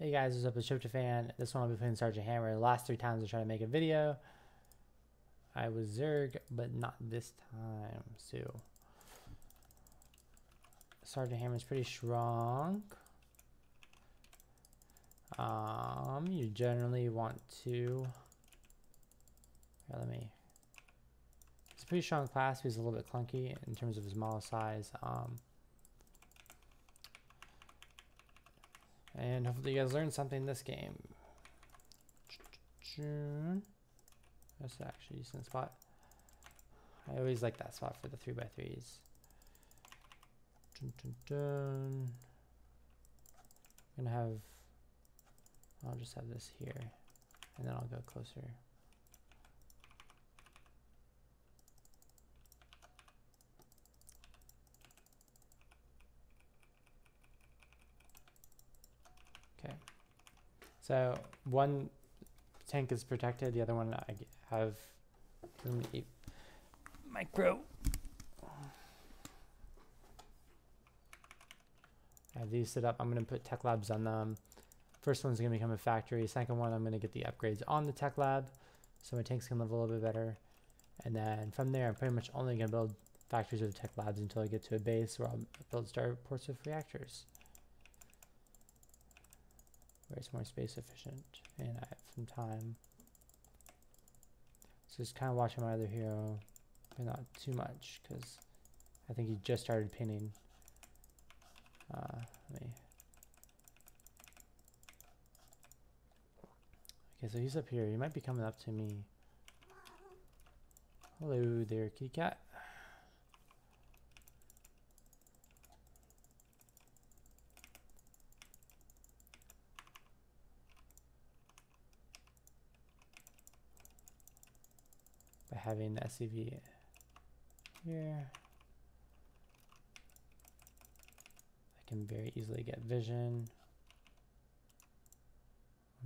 Hey guys, what's up? It's Tryptophan. This one I'll be playing Sergeant Hammer. The last three times I tried to make a video, I was Zerg, but not this time. So, Sergeant Hammer is pretty strong. Um, you generally want to. Let me. It's a pretty strong class. He's a little bit clunky in terms of his model size. Um, And hopefully you guys learned something this game. That's actually a decent spot. I always like that spot for the 3x3s. Dun, dun, dun. I'm gonna have, I'll just have this here and then I'll go closer. So one tank is protected, the other one I have micro. I have these set up. I'm going to put tech labs on them. First one's going to become a factory. Second one, I'm going to get the upgrades on the tech lab so my tanks can live a little bit better. And then from there, I'm pretty much only going to build factories with tech labs until I get to a base where I'll build starports with reactors where it's more space efficient and I have some time. So just kind of watching my other hero, but not too much because I think he just started pinning. Uh, me. Okay, so he's up here. He might be coming up to me. Hello there, kitty cat. Having the SCV here. I can very easily get vision.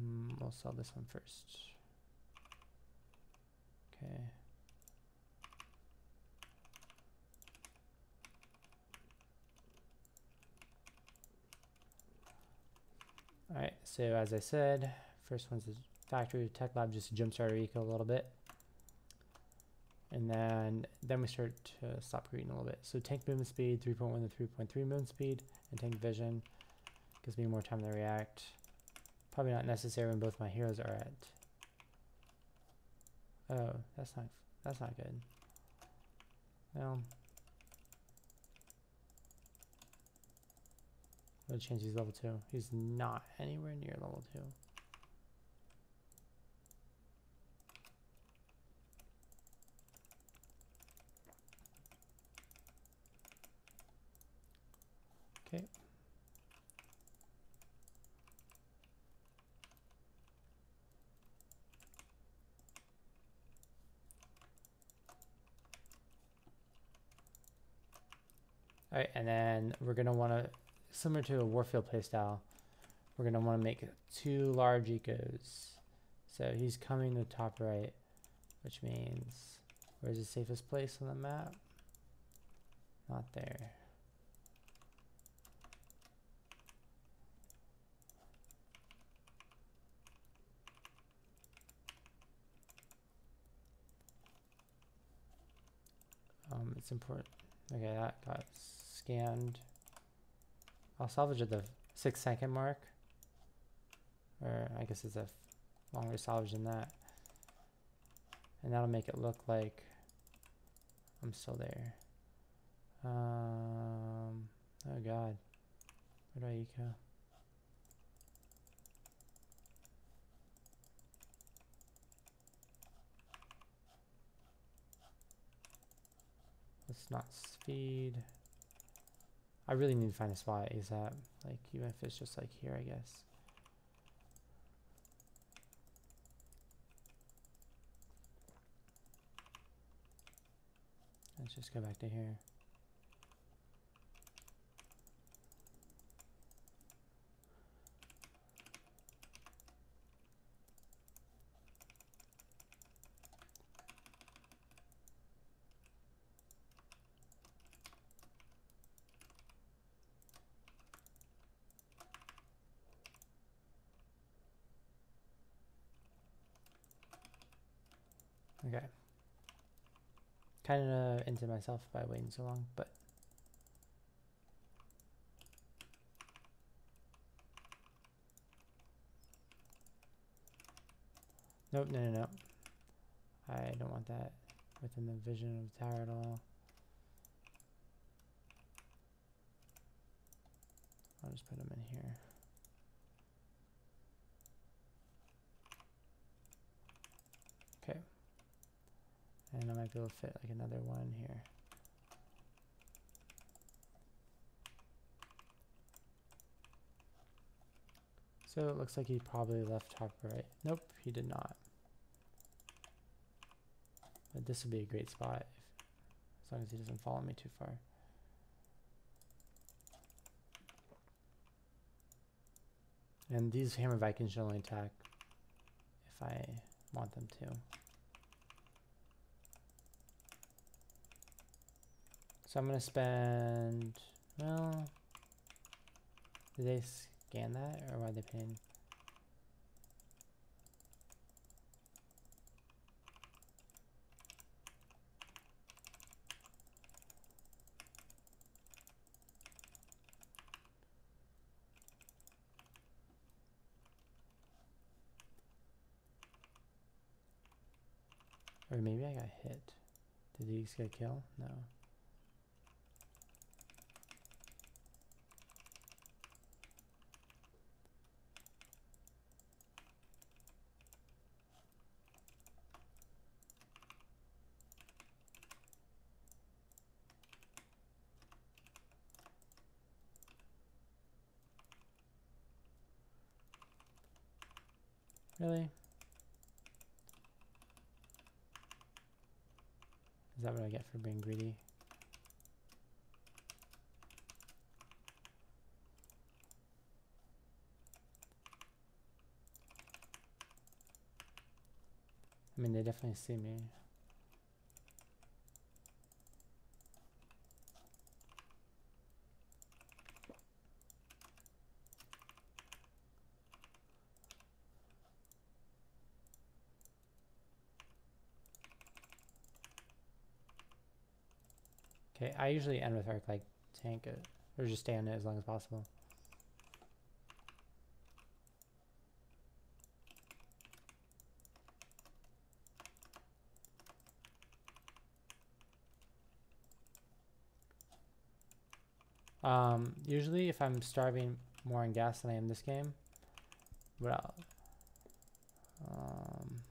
Mm, we'll sell this one first. Okay. All right, so as I said, first one's the factory tech lab, just jumpstart our eco a little bit. And then then we start to stop reading a little bit. So tank movement speed, 3.1 to 3.3 movement speed, and tank vision gives me more time to react. Probably not necessary when both my heroes are at. Oh, that's not that's not good. Well, I'm gonna change these level two. He's not anywhere near level two. Okay. All right, and then we're gonna want to, similar to a Warfield playstyle, we're gonna want to make two large ecos. So he's coming to the top right, which means where's the safest place on the map? Not there. Um, it's important. Okay, that got scanned. I'll salvage at the six second mark. Or I guess it's a longer salvage than that. And that'll make it look like I'm still there. Um, oh god. Where do I eco? Let's not speed. I really need to find a spot ASAP. Like, even if it's just like here, I guess. Let's just go back to here. Okay. Kind of into myself by waiting so long, but Nope, no, no, no. I don't want that within the vision of the tower at all. I'll just put them in here. Okay. And I might be able to fit like another one here. So it looks like he probably left top right. Nope, he did not. But this would be a great spot if, as long as he doesn't follow me too far. And these hammer Vikings should only attack if I want them to. So I'm going to spend, well, did they scan that or why they pin? Or maybe I got hit. Did these get killed? No. Really? Is that what I get for being greedy? I mean, they definitely see me. Okay, I usually end with arc like tank it or just stay on it as long as possible. Um, usually if I'm starving more on gas than I am this game, well, um,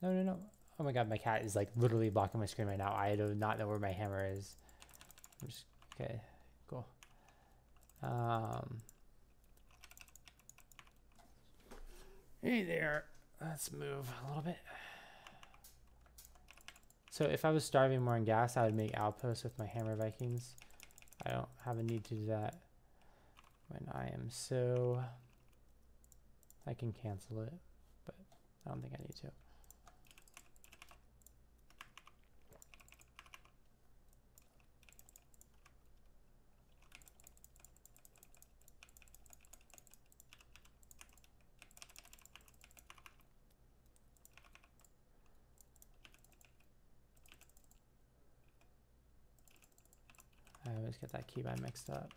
no, no, no. Oh my god, my cat is like literally blocking my screen right now. I do not know where my hammer is. Just, okay, cool. Um, hey there. Let's move a little bit. So if I was starving more on gas, I would make outposts with my hammer Vikings. I don't have a need to do that when I am so... I can cancel it, but I don't think I need to. Always get that key keybind mixed up.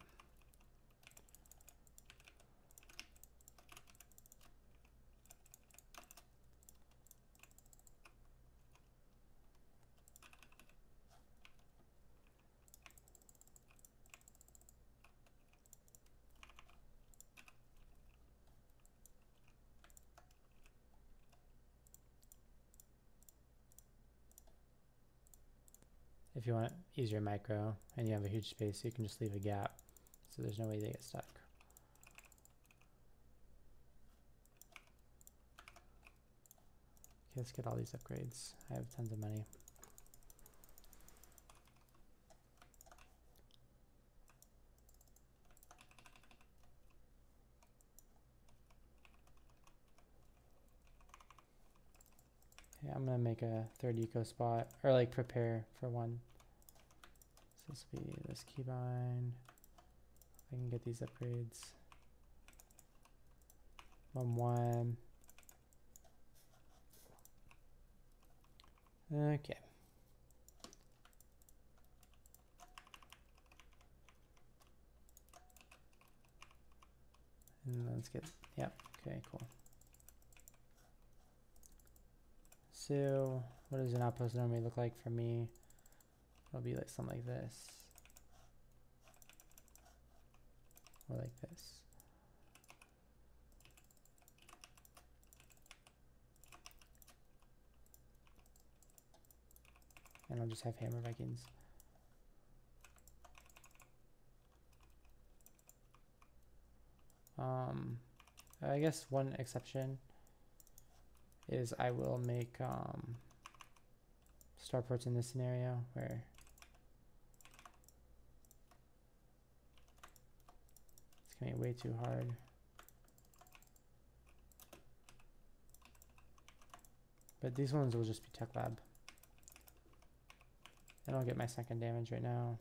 if you want easier micro and you have a huge space, so you can just leave a gap. So there's no way they get stuck. Okay, let's get all these upgrades. I have tons of money. Okay, I'm gonna make a third eco spot, or like prepare for one this be this keybind. I can get these upgrades. One one. Okay. And let's get, yep, okay, cool. So, what does an outpost normally look like for me? It'll be like something like this. Or like this. And I'll just have Hammer Vikings. Um, I guess one exception is I will make um, starports in this scenario where to be way too hard. But these ones will just be tech lab. And I don't get my second damage right now.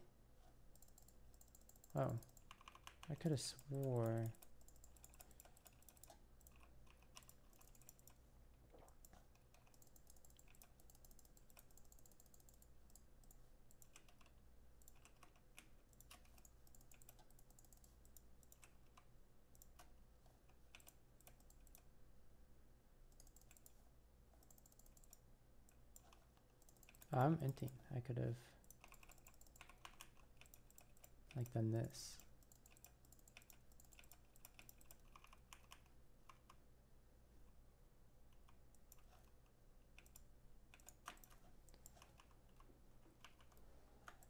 Oh. I could have swore. I'm inting. I could have like done this.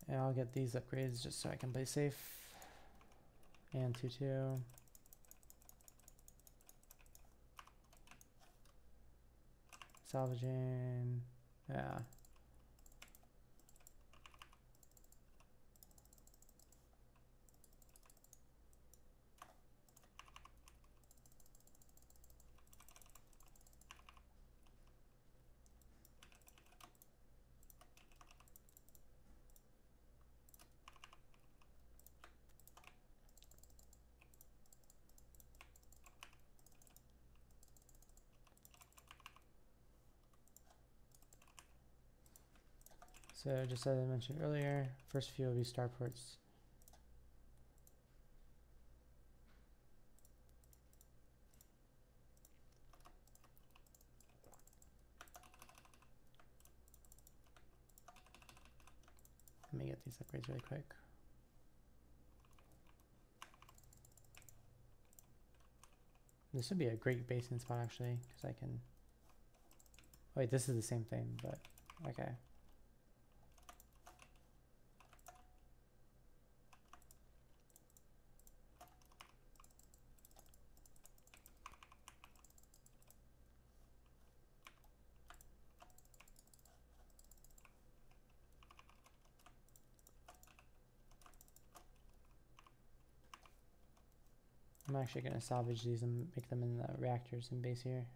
And I'll get these upgrades just so I can play safe. And 2-2. Salvaging. Yeah. So just as I mentioned earlier, first few will be starports. Let me get these upgrades really quick. This would be a great basing spot actually, because I can... Wait, this is the same thing, but okay. Actually going to salvage these and make them in the reactors in base here.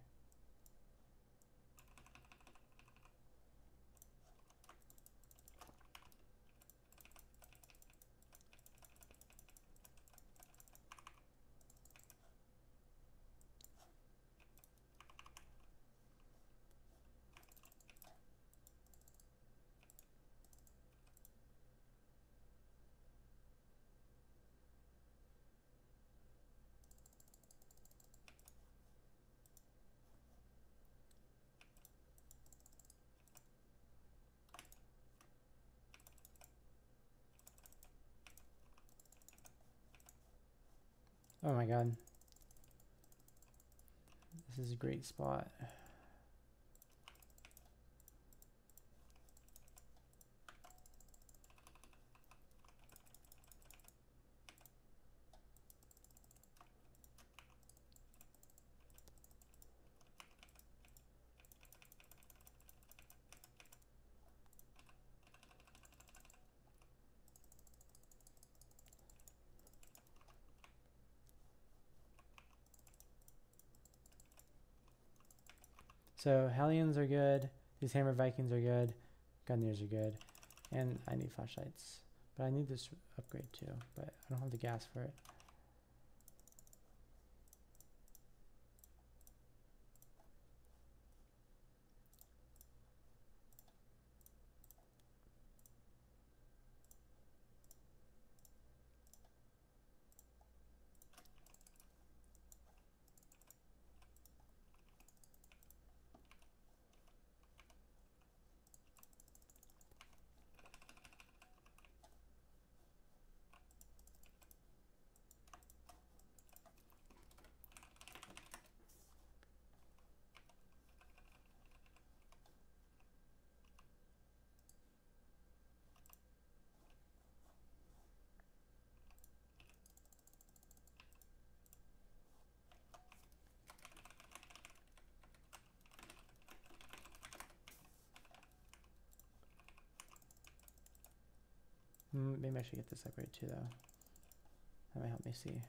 Oh my god. This is a great spot. So Hellions are good. These Hammer Vikings are good. Gunners are good. And I need flashlights. But I need this upgrade too. But I don't have the gas for it. Mm, maybe I should get this upgrade too, though. That might help me see.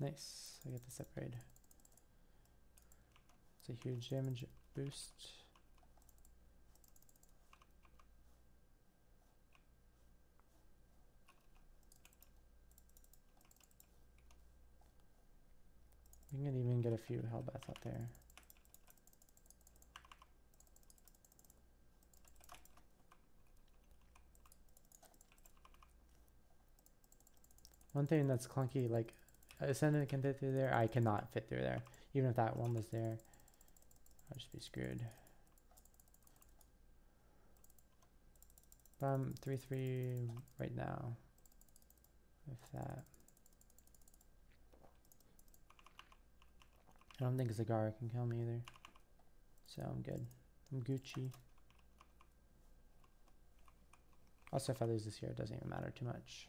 Nice, I get this upgrade. It's a huge damage boost. We can even get a few Hellbats out there. One thing that's clunky, like Ascendant can fit through there, I cannot fit through there. Even if that one was there, I'd just be screwed. But I'm 3-3 right now. With that. I don't think Zagara can kill me either. So I'm good. I'm Gucci. Also, if I lose this here, it doesn't even matter too much.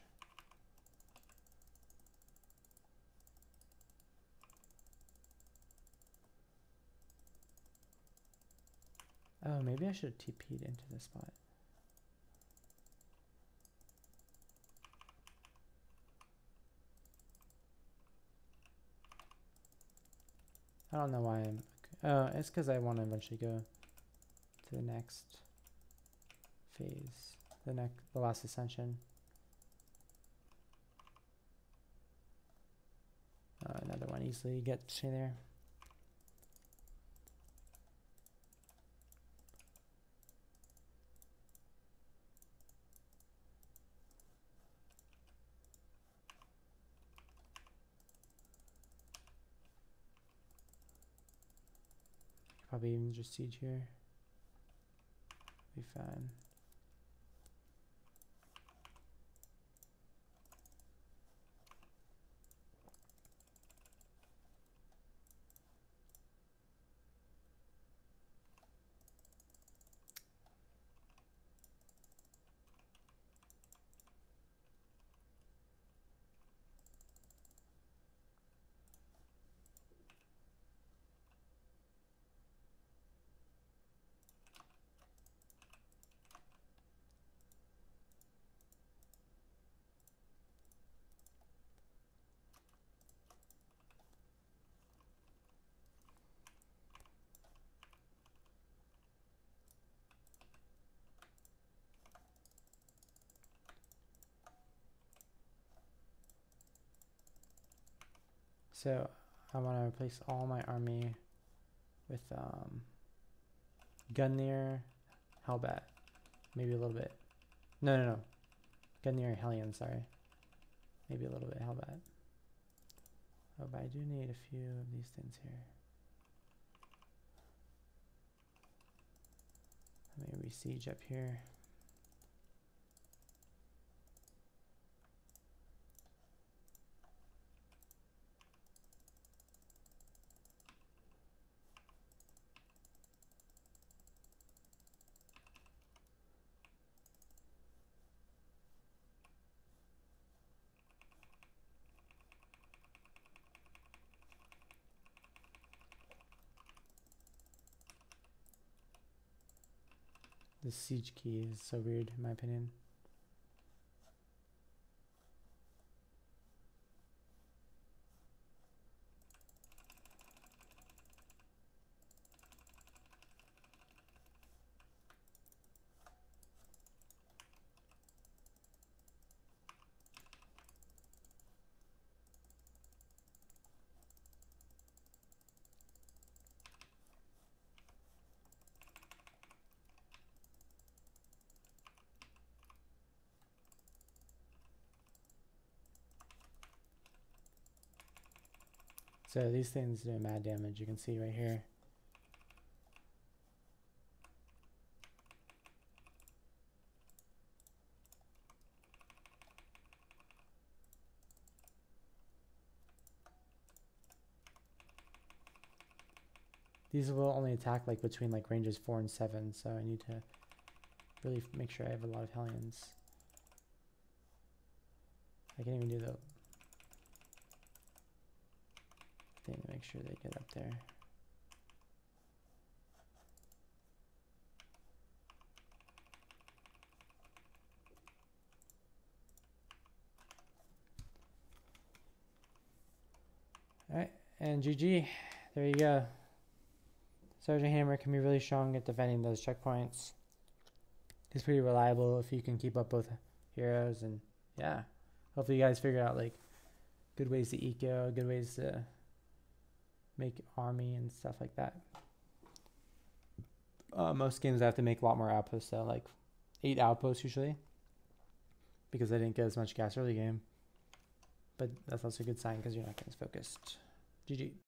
Oh, maybe I should have TP'd into this spot. I don't know why I'm... Oh, it's because I want to eventually go to the next phase. The next, the last ascension. Uh, another one easily gets me there. Probably even just siege here. Be fine. So I want to replace all my army with um, Gungnir, Hellbat, maybe a little bit. No, no, no. Gungnir, Hellion, sorry. Maybe a little bit Hellbat. Oh, but I do need a few of these things here. Let me siege up here. The siege key is so weird in my opinion. So these things do mad damage, you can see right here. These will only attack like between like ranges 4 and 7, so I need to really make sure I have a lot of Hellions. I can't even do the thing make sure they get up there. Alright, and GG. There you go. Sergeant Hammer can be really strong at defending those checkpoints. He's pretty reliable if you can keep up both heroes and yeah. Hopefully you guys figure out like good ways to eco, good ways to make army and stuff like that. Uh, most games I have to make a lot more outposts though, like eight outposts usually. Because I didn't get as much gas early game. But that's also a good sign because you're not getting focused. GG.